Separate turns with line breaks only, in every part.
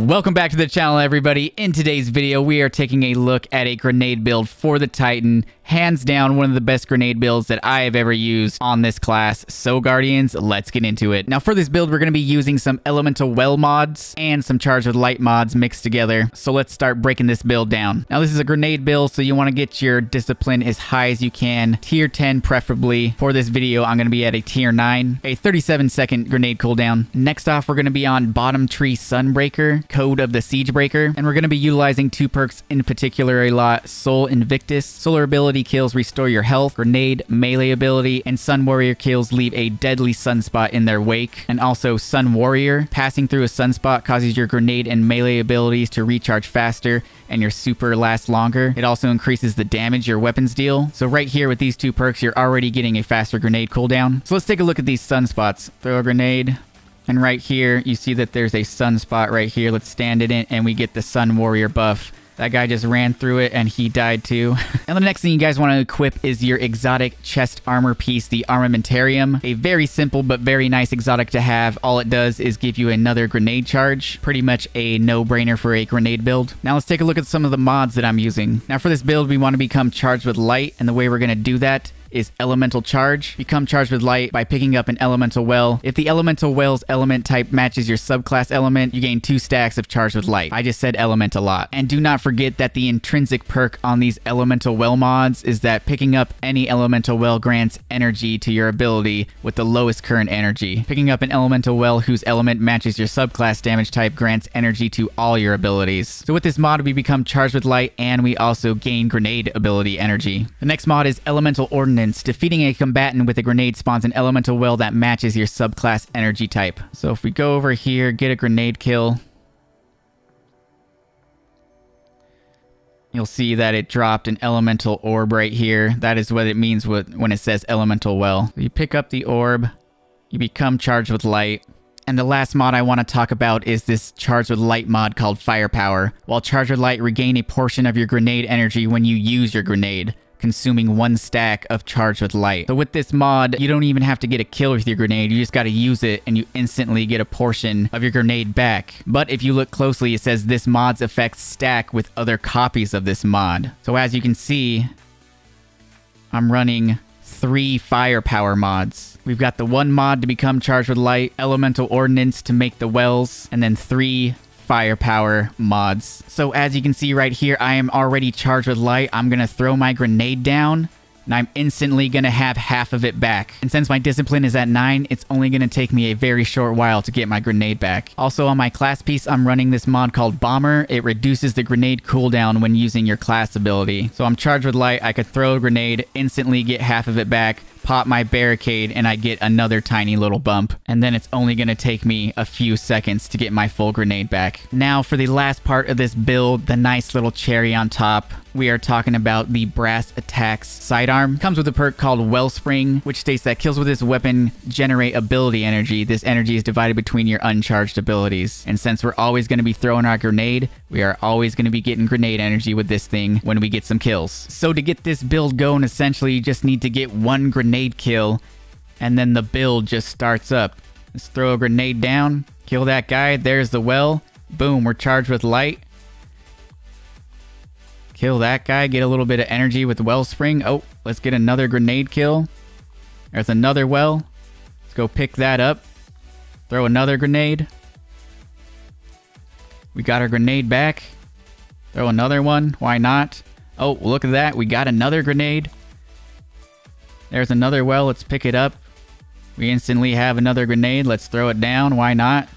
Welcome back to the channel, everybody. In today's video, we are taking a look at a grenade build for the Titan. Hands down, one of the best grenade builds that I have ever used on this class. So, Guardians, let's get into it. Now, for this build, we're going to be using some Elemental Well mods and some Charged with Light mods mixed together. So, let's start breaking this build down. Now, this is a grenade build, so you want to get your discipline as high as you can. Tier 10, preferably. For this video, I'm going to be at a Tier 9, a 37 second grenade cooldown. Next off, we're going to be on Bottom Tree Sunbreaker. Code of the Siegebreaker, and we're going to be utilizing two perks in particular a lot, Sol Invictus. Solar ability kills restore your health, Grenade melee ability, and Sun Warrior kills leave a deadly sunspot in their wake. And also Sun Warrior, passing through a sunspot causes your grenade and melee abilities to recharge faster and your super lasts longer. It also increases the damage your weapons deal. So right here with these two perks, you're already getting a faster grenade cooldown. So let's take a look at these sunspots. Throw a grenade, and right here, you see that there's a sunspot right here. Let's stand in it and we get the Sun Warrior buff. That guy just ran through it and he died too. and the next thing you guys want to equip is your exotic chest armor piece, the Armamentarium. A very simple but very nice exotic to have. All it does is give you another grenade charge. Pretty much a no-brainer for a grenade build. Now let's take a look at some of the mods that I'm using. Now for this build, we want to become charged with light. And the way we're going to do that is Elemental Charge. Become charged with light by picking up an Elemental Well. If the Elemental Well's element type matches your subclass element, you gain two stacks of charged with light. I just said element a lot. And do not forget that the intrinsic perk on these Elemental Well mods is that picking up any Elemental Well grants energy to your ability with the lowest current energy. Picking up an Elemental Well whose element matches your subclass damage type grants energy to all your abilities. So with this mod, we become charged with light and we also gain grenade ability energy. The next mod is Elemental Defeating a combatant with a grenade spawns an elemental well that matches your subclass energy type. So if we go over here, get a grenade kill. You'll see that it dropped an elemental orb right here. That is what it means when it says elemental well. You pick up the orb, you become charged with light. And the last mod I want to talk about is this charged with light mod called Firepower. While charged with light, regain a portion of your grenade energy when you use your grenade consuming one stack of charged with light. So with this mod, you don't even have to get a kill with your grenade. You just got to use it and you instantly get a portion of your grenade back. But if you look closely, it says this mod's effects stack with other copies of this mod. So as you can see, I'm running three firepower mods. We've got the one mod to become charged with light, elemental ordnance to make the wells, and then three firepower mods. So as you can see right here, I am already charged with light. I'm going to throw my grenade down and I'm instantly going to have half of it back. And since my discipline is at 9, it's only going to take me a very short while to get my grenade back. Also on my class piece, I'm running this mod called Bomber. It reduces the grenade cooldown when using your class ability. So I'm charged with light, I could throw a grenade, instantly get half of it back, pop my barricade and I get another tiny little bump. And then it's only going to take me a few seconds to get my full grenade back. Now for the last part of this build, the nice little cherry on top, we are talking about the Brass Attacks sidearm. Comes with a perk called Wellspring, which states that kills with this weapon generate ability energy. This energy is divided between your uncharged abilities. And since we're always going to be throwing our grenade, we are always going to be getting grenade energy with this thing when we get some kills. So to get this build going, essentially you just need to get one grenade grenade kill, and then the build just starts up. Let's throw a grenade down, kill that guy. There's the well. Boom, we're charged with light. Kill that guy, get a little bit of energy with wellspring. Oh, let's get another grenade kill. There's another well. Let's go pick that up. Throw another grenade. We got our grenade back. Throw another one. Why not? Oh, look at that. We got another grenade. There's another well. Let's pick it up. We instantly have another grenade. Let's throw it down. Why not?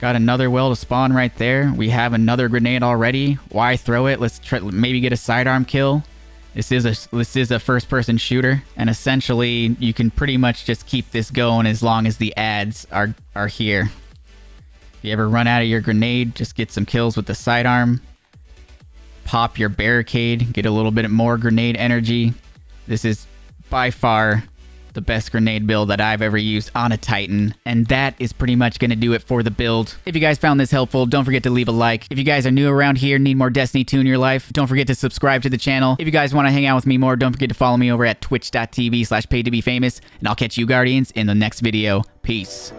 Got another well to spawn right there. We have another grenade already. Why throw it? Let's try, maybe get a sidearm kill. This is a this is a first person shooter and essentially you can pretty much just keep this going as long as the ads are are here. If you ever run out of your grenade, just get some kills with the sidearm. Pop your barricade, get a little bit more grenade energy. This is by far the best grenade build that I've ever used on a Titan. And that is pretty much going to do it for the build. If you guys found this helpful, don't forget to leave a like. If you guys are new around here, need more Destiny 2 in your life, don't forget to subscribe to the channel. If you guys want to hang out with me more, don't forget to follow me over at twitch.tv slash paid to be famous. And I'll catch you Guardians in the next video. Peace.